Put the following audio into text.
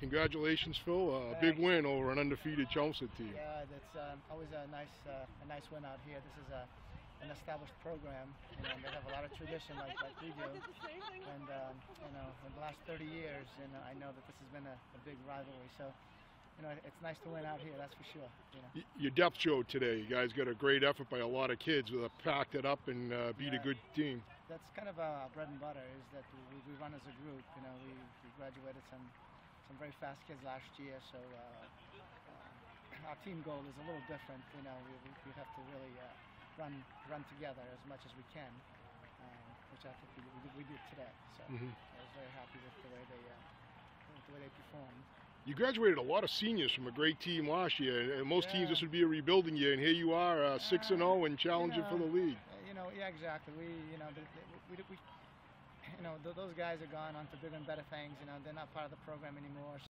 Congratulations, Phil. A Thanks. big win over an undefeated Chelmsford team. Yeah, that's um, always a nice, uh, a nice win out here. This is a, an established program, you know, and they have a lot of tradition like, like we do. And um, you know, in the last 30 years, you know, I know that this has been a, a big rivalry. So, you know, it's nice to win out here. That's for sure. You know. Your depth showed today. You guys got a great effort by a lot of kids with a packed it up and uh, beat a good team. That's kind of our bread and butter is that we, we run as a group. You know, we, we graduated some some very fast kids last year, so uh, uh, our team goal is a little different. You know, we, we, have to really uh, run run together as much as we can, um, which I think we, we, did, we did today. So Mhm. I was very happy with the way they uh, with the way they performed. You graduated a lot of seniors from a great team last year. and most teams, this would be a rebuilding year, and here you are, uh, six and zero, and challenging for the know, league. You know, yeah, exactly. We, you know, we, we, you know, th- those guys are gone on to bigger and better things. You know, they're not part of the program anymore.